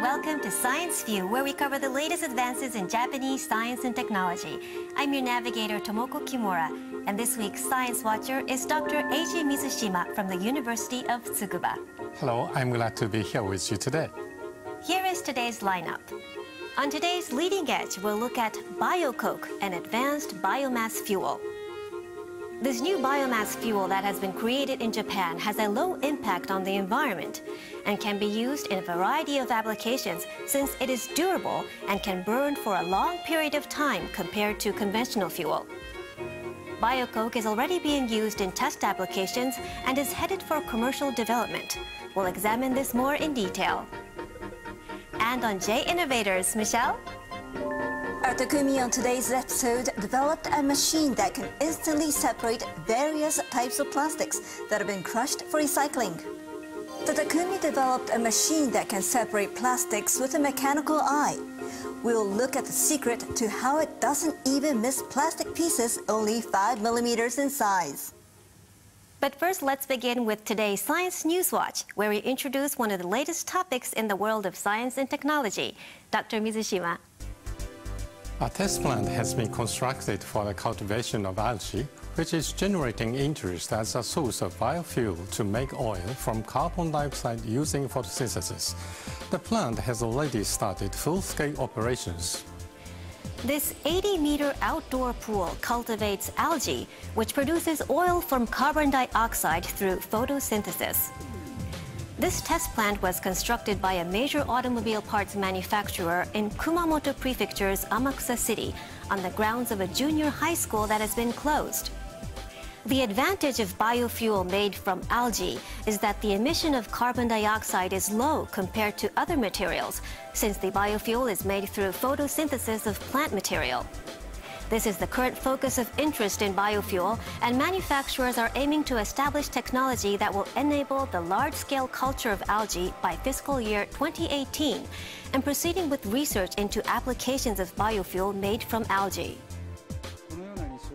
And welcome to Science View, where we cover the latest advances in Japanese science and technology. I'm your navigator, Tomoko Kimura, and this week's Science Watcher is Dr. Eiji Mizushima from the University of Tsukuba. Hello, I'm glad to be here with you today. Here is today's lineup. On today's Leading Edge, we'll look at BioCoke, an advanced biomass fuel. This new biomass fuel that has been created in Japan has a low impact on the environment and can be used in a variety of applications since it is durable and can burn for a long period of time compared to conventional fuel. BioCoke is already being used in test applications and is headed for commercial development. We'll examine this more in detail. And on J Innovators, Michelle? Our Takumi on today's episode developed a machine that can instantly separate various types of plastics that have been crushed for recycling. The Takumi developed a machine that can separate plastics with a mechanical eye. We'll look at the secret to how it doesn't even miss plastic pieces only 5 millimeters in size. But first, let's begin with today's Science News Watch, where we introduce one of the latest topics in the world of science and technology. Dr. Mizushima. A test plant has been constructed for the cultivation of algae, which is generating interest as a source of biofuel to make oil from carbon dioxide using photosynthesis. The plant has already started full-scale operations. This 80-meter outdoor pool cultivates algae, which produces oil from carbon dioxide through photosynthesis. This test plant was constructed by a major automobile parts manufacturer in Kumamoto Prefecture's Amakusa City on the grounds of a junior high school that has been closed. The advantage of biofuel made from algae is that the emission of carbon dioxide is low compared to other materials, since the biofuel is made through photosynthesis of plant material. This is the current focus of interest in biofuel, and manufacturers are aiming to establish technology that will enable the large-scale culture of algae by fiscal year 2018, and proceeding with research into applications of biofuel made from algae.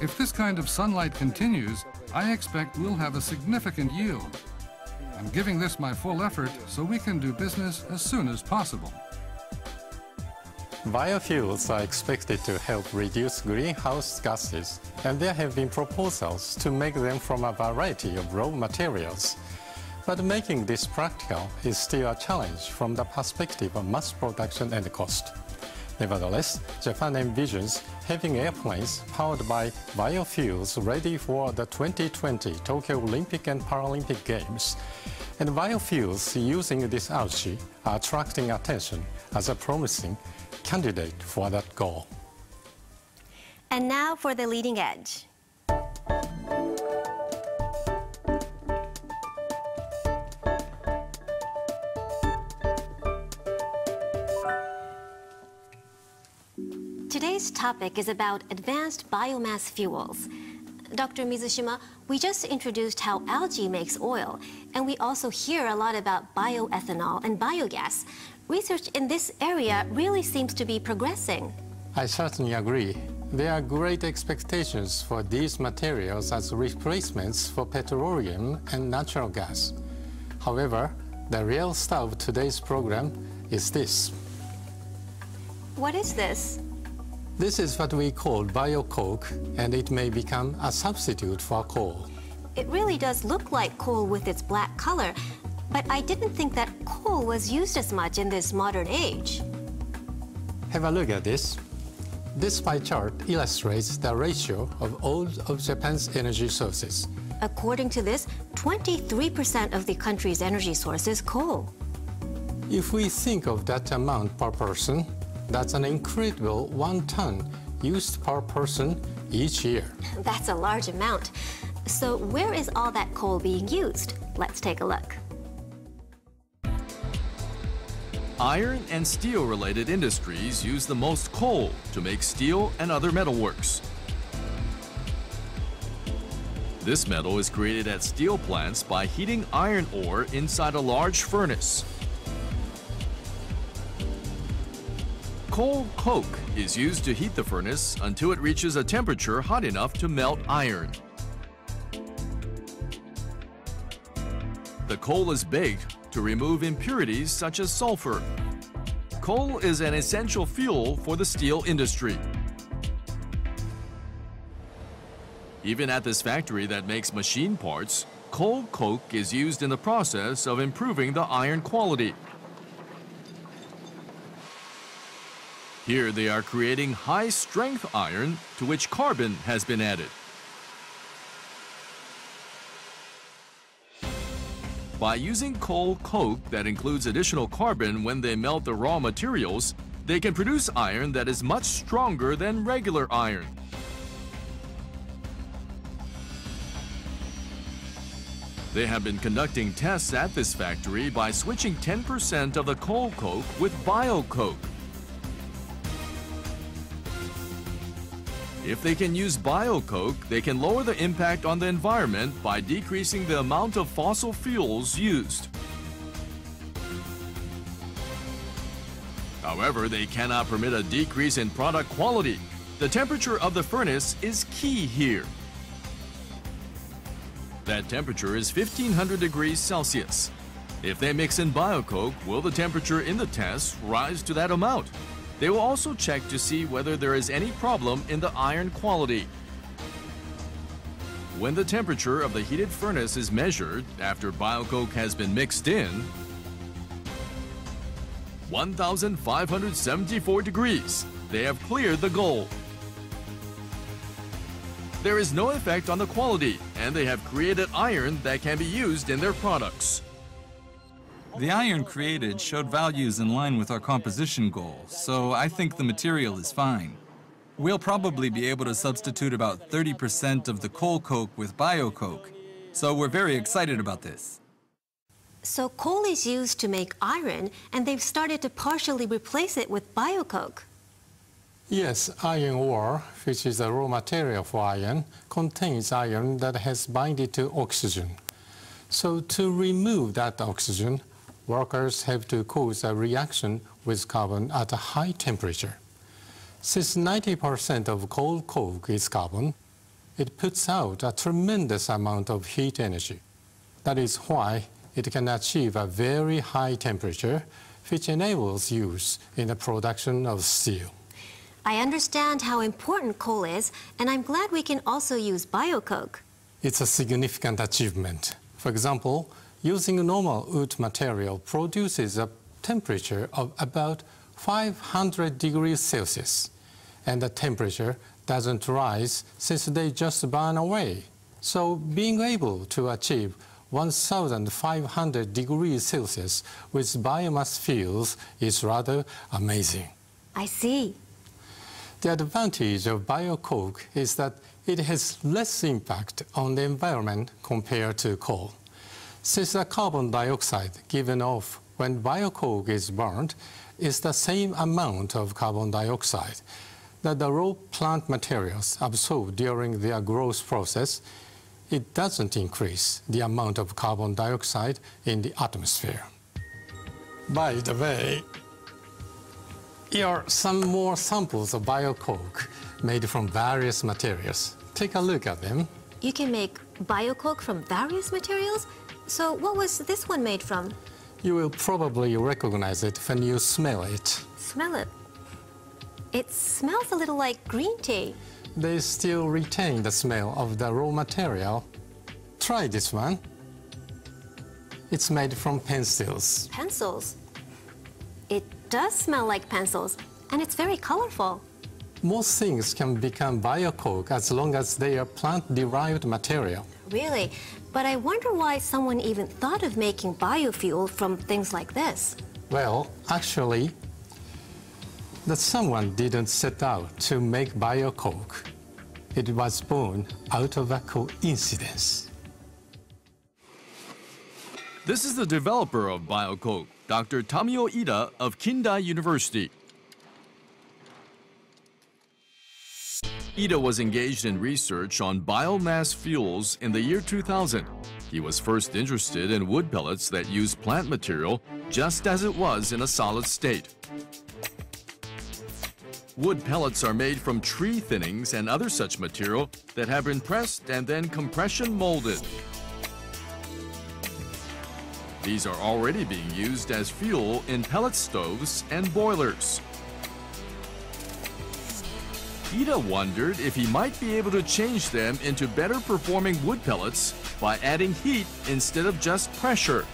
If this kind of sunlight continues, I expect we'll have a significant yield. I'm giving this my full effort so we can do business as soon as possible. Biofuels are expected to help reduce greenhouse gases, and there have been proposals to make them from a variety of raw materials. But making this practical is still a challenge from the perspective of mass production and cost. Nevertheless, Japan envisions having airplanes powered by biofuels ready for the 2020 Tokyo Olympic and Paralympic Games. And biofuels using this algae are attracting attention as a promising candidate for that goal. And now for the leading edge. Today's topic is about advanced biomass fuels. Dr. Mizushima, we just introduced how algae makes oil, and we also hear a lot about bioethanol and biogas. Research in this area really seems to be progressing. I certainly agree. There are great expectations for these materials as replacements for petroleum and natural gas. However, the real star of today's program is this. What is this? This is what we call biocoke, and it may become a substitute for coal. It really does look like coal with its black color, but I didn't think that coal was used as much in this modern age. Have a look at this. This pie chart illustrates the ratio of all of Japan's energy sources. According to this, 23% of the country's energy source is coal. If we think of that amount per person, that's an incredible one ton used per person each year. That's a large amount. So where is all that coal being used? Let's take a look. Iron and steel-related industries use the most coal to make steel and other metalworks. This metal is created at steel plants by heating iron ore inside a large furnace. Coal coke is used to heat the furnace until it reaches a temperature hot enough to melt iron. The coal is baked to remove impurities such as sulfur. coal is an essential fuel for the steel industry. Even at this factory that makes machine parts, coal coke is used in the process of improving the iron quality. Here they are creating high-strength iron to which carbon has been added. By using coal coke that includes additional carbon when they melt the raw materials, they can produce iron that is much stronger than regular iron. They have been conducting tests at this factory by switching 10% of the coal coke with bio coke. If they can use biocoke, they can lower the impact on the environment by decreasing the amount of fossil fuels used. However, they cannot permit a decrease in product quality. The temperature of the furnace is key here. That temperature is 1500 degrees Celsius. If they mix in biocoke, will the temperature in the test rise to that amount? They will also check to see whether there is any problem in the iron quality. When the temperature of the heated furnace is measured after biocoke has been mixed in, 1,574 degrees, they have cleared the goal. There is no effect on the quality, and they have created iron that can be used in their products. The iron created showed values in line with our composition goal, so I think the material is fine. We'll probably be able to substitute about 30% of the coal coke with bio coke, so we're very excited about this. So coal is used to make iron, and they've started to partially replace it with biocoke. Yes, iron ore, which is a raw material for iron, contains iron that has binded to oxygen. So to remove that oxygen, workers have to cause a reaction with carbon at a high temperature. Since 90% of coal coke is carbon, it puts out a tremendous amount of heat energy. That is why it can achieve a very high temperature, which enables use in the production of steel. I understand how important coal is, and I'm glad we can also use biocoke. It's a significant achievement. For example, using normal wood material produces a temperature of about 500 degrees Celsius, and the temperature doesn't rise since they just burn away. So being able to achieve 1,500 degrees Celsius with biomass fuels is rather amazing. I see. The advantage of biocoke is that it has less impact on the environment compared to coal. Since the carbon dioxide given off when biocoke is burned is the same amount of carbon dioxide that the raw plant materials absorb during their growth process, it doesn't increase the amount of carbon dioxide in the atmosphere. By the way, here are some more samples of biocoke made from various materials. Take a look at them. You can make biocoke from various materials? So what was this one made from? You will probably recognize it when you smell it. Smell it. It smells a little like green tea. They still retain the smell of the raw material. Try this one. It's made from pencils. Pencils. It does smell like pencils, and it's very colorful. Most things can become biocoke as long as they are plant-derived material. Really? But I wonder why someone even thought of making biofuel from things like this. Well, actually, that someone didn't set out to make biocoke. It was born out of a coincidence. This is the developer of biocoke, Dr. Tamio Ida of Kindai University. Ida was engaged in research on biomass fuels in the year 2000. He was first interested in wood pellets that use plant material just as it was in a solid state. Wood pellets are made from tree thinnings and other such material that have been pressed and then compression molded. These are already being used as fuel in pellet stoves and boilers. Ida wondered if he might be able to change them into better performing wood pellets by adding heat instead of just pressure.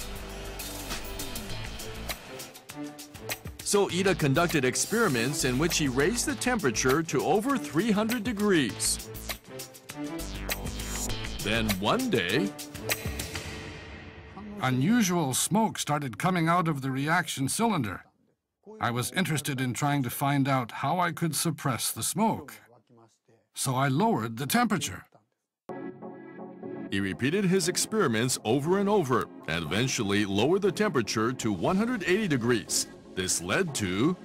So Ida conducted experiments in which he raised the temperature to over 300 degrees. Then one day, Unusual smoke started coming out of the reaction cylinder. I was interested in trying to find out how I could suppress the smoke. So I lowered the temperature. He repeated his experiments over and over and eventually lowered the temperature to 180 degrees. This led to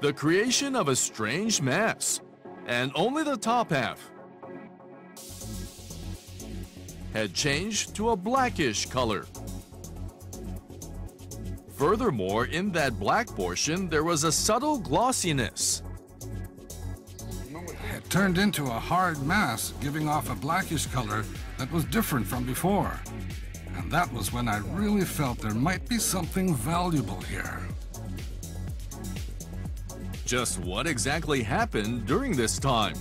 the creation of a strange mass, and only the top half had changed to a blackish color. Furthermore, in that black portion, there was a subtle glossiness. It turned into a hard mass, giving off a blackish color that was different from before. And that was when I really felt there might be something valuable here. Just what exactly happened during this time?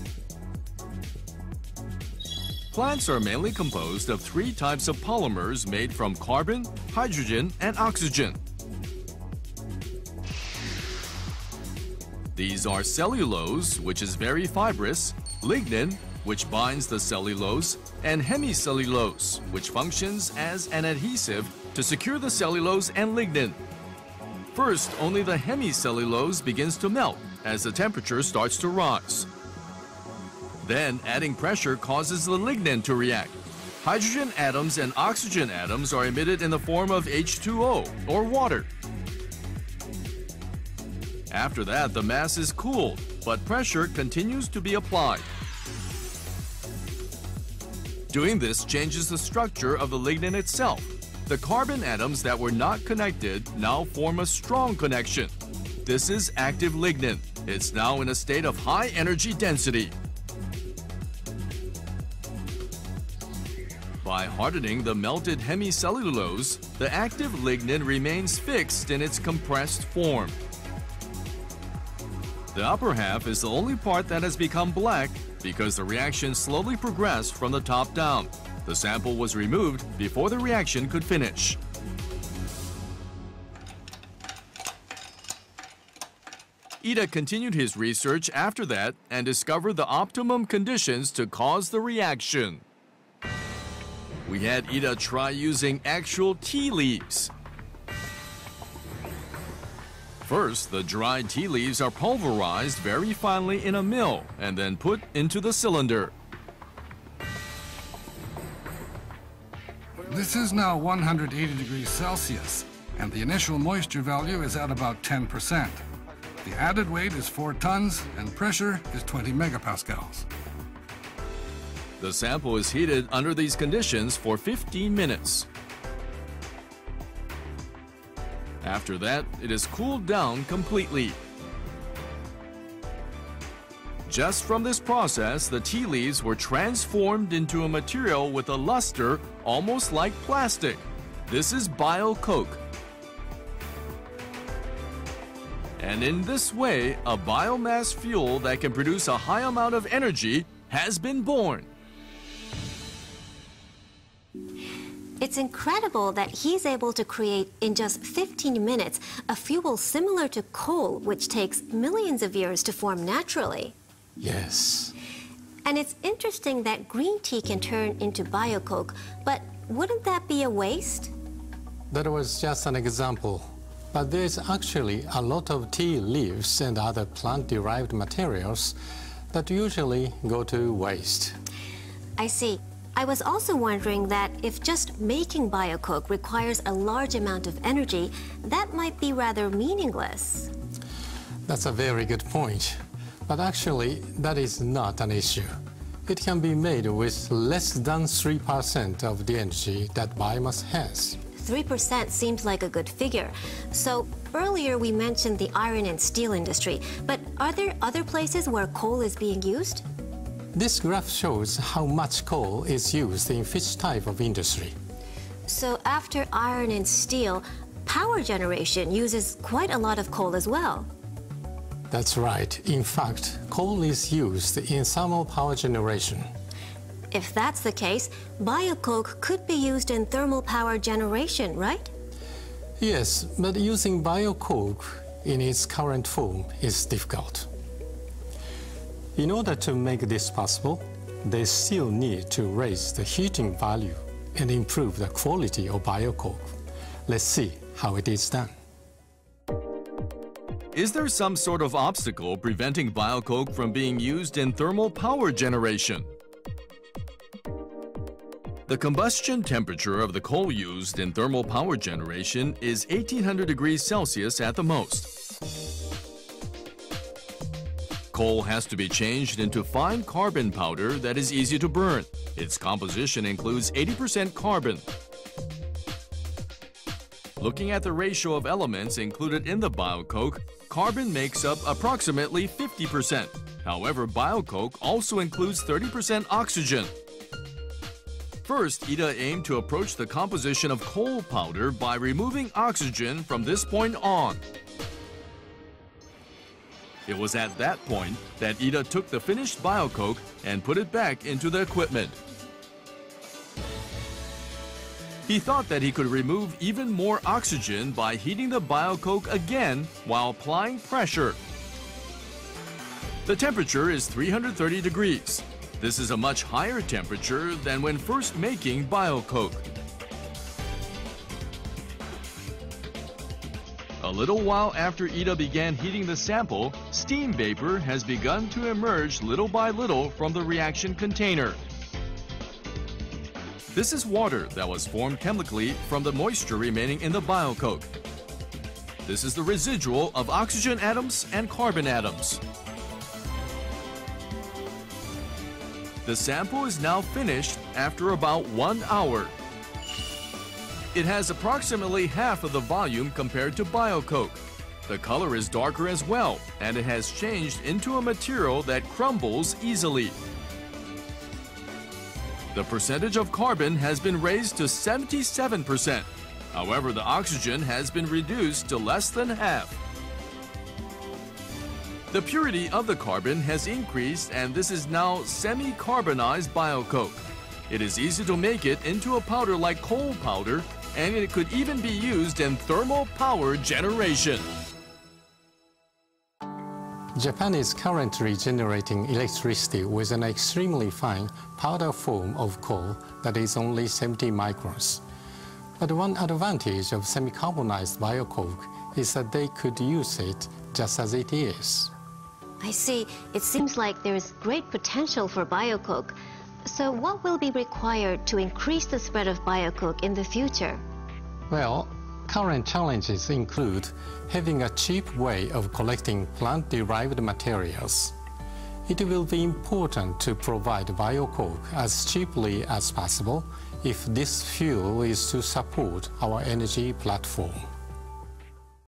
Plants are mainly composed of three types of polymers made from carbon, hydrogen, and oxygen. These are cellulose, which is very fibrous, lignin, which binds the cellulose, and hemicellulose, which functions as an adhesive to secure the cellulose and lignin. First, only the hemicellulose begins to melt as the temperature starts to rise. Then, adding pressure causes the lignin to react. Hydrogen atoms and oxygen atoms are emitted in the form of H2O, or water. After that, the mass is cooled, but pressure continues to be applied. Doing this changes the structure of the lignin itself. The carbon atoms that were not connected now form a strong connection. This is active lignin. It's now in a state of high energy density. By hardening the melted hemicellulose, the active lignin remains fixed in its compressed form. The upper half is the only part that has become black because the reaction slowly progressed from the top down. The sample was removed before the reaction could finish. Ida continued his research after that and discovered the optimum conditions to cause the reaction. We had Ida try using actual tea leaves. First, the dried tea leaves are pulverized very finely in a mill and then put into the cylinder. This is now 180 degrees Celsius, and the initial moisture value is at about 10%. The added weight is 4 tons, and pressure is 20 megapascals. The sample is heated under these conditions for 15 minutes. After that, it is cooled down completely. Just from this process, the tea leaves were transformed into a material with a luster almost like plastic. This is biocoke. And in this way, a biomass fuel that can produce a high amount of energy has been born. It's incredible that he's able to create in just 15 minutes a fuel similar to coal, which takes millions of years to form naturally. Yes. And it's interesting that green tea can turn into biocoke, but wouldn't that be a waste? That was just an example. But there's actually a lot of tea leaves and other plant-derived materials that usually go to waste. I see. I was also wondering that if just making biocoke requires a large amount of energy, that might be rather meaningless. That's a very good point. But actually, that is not an issue. It can be made with less than 3% of the energy that biomass has. 3% seems like a good figure. So earlier we mentioned the iron and steel industry, but are there other places where coal is being used? This graph shows how much coal is used in which type of industry. So after iron and steel, power generation uses quite a lot of coal as well. That's right. In fact, coal is used in thermal power generation. If that's the case, biocoke could be used in thermal power generation, right? Yes, but using biocoke in its current form is difficult. In order to make this possible, they still need to raise the heating value and improve the quality of biocoke. Let's see how it is done. Is there some sort of obstacle preventing biocoke from being used in thermal power generation? The combustion temperature of the coal used in thermal power generation is 1800 degrees Celsius at the most. Coal has to be changed into fine carbon powder that is easy to burn. Its composition includes 80% carbon. Looking at the ratio of elements included in the biocoke, carbon makes up approximately 50%. However, biocoke also includes 30% oxygen. First, Ida aimed to approach the composition of coal powder by removing oxygen from this point on. It was at that point that Ida took the finished biocoke and put it back into the equipment. He thought that he could remove even more oxygen by heating the biocoke again while applying pressure. The temperature is 330 degrees. This is a much higher temperature than when first making biocoke. Little while after Ida began heating the sample, steam vapor has begun to emerge little by little from the reaction container. This is water that was formed chemically from the moisture remaining in the biocoke. This is the residual of oxygen atoms and carbon atoms. The sample is now finished after about one hour. It has approximately half of the volume compared to biocoke. The color is darker as well, and it has changed into a material that crumbles easily. The percentage of carbon has been raised to 77%. However, the oxygen has been reduced to less than half. The purity of the carbon has increased and this is now semi-carbonized biocoke. It is easy to make it into a powder like coal powder and it could even be used in thermal power generation. Japan is currently generating electricity with an extremely fine powder form of coal that is only 70 microns. But one advantage of semi-carbonized biocoke is that they could use it just as it is. I see. It seems like there's great potential for biocoke. So what will be required to increase the spread of biocoke in the future? Well, current challenges include having a cheap way of collecting plant-derived materials. It will be important to provide biocoke as cheaply as possible if this fuel is to support our energy platform.